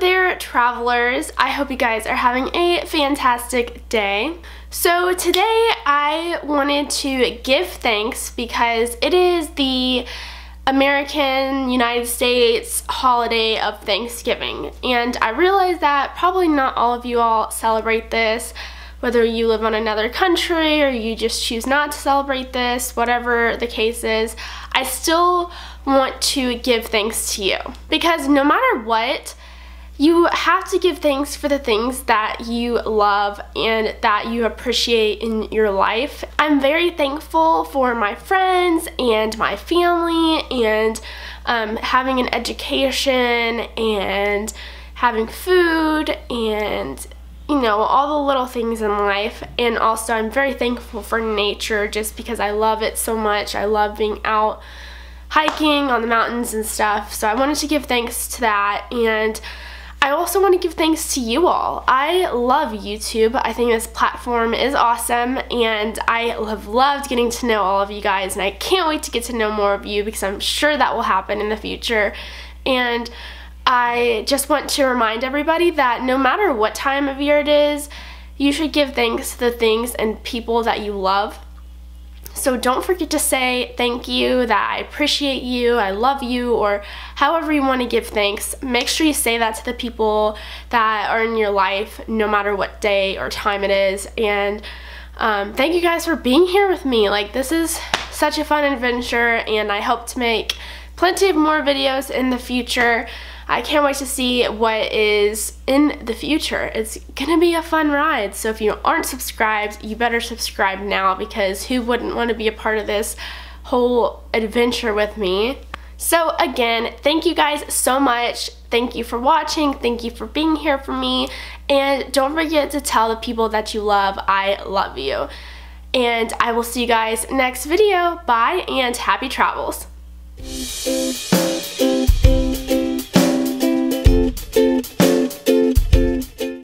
there, travelers. I hope you guys are having a fantastic day. So today I wanted to give thanks because it is the American United States holiday of Thanksgiving. And I realize that probably not all of you all celebrate this, whether you live on another country or you just choose not to celebrate this, whatever the case is. I still want to give thanks to you because no matter what, you have to give thanks for the things that you love and that you appreciate in your life. I'm very thankful for my friends and my family and um, having an education and having food and you know, all the little things in life. And also, I'm very thankful for nature just because I love it so much. I love being out hiking on the mountains and stuff. So, I wanted to give thanks to that. And I also want to give thanks to you all. I love YouTube. I think this platform is awesome and I have loved getting to know all of you guys and I can't wait to get to know more of you because I'm sure that will happen in the future. And I just want to remind everybody that no matter what time of year it is, you should give thanks to the things and people that you love so don't forget to say thank you, that I appreciate you, I love you, or however you want to give thanks. Make sure you say that to the people that are in your life, no matter what day or time it is. And um, thank you guys for being here with me. Like, this is such a fun adventure, and I hope to make plenty of more videos in the future. I can't wait to see what is in the future. It's gonna be a fun ride. So if you aren't subscribed, you better subscribe now because who wouldn't want to be a part of this whole adventure with me? So again, thank you guys so much. Thank you for watching. Thank you for being here for me. And don't forget to tell the people that you love I love you. And I will see you guys next video. Bye and happy travels.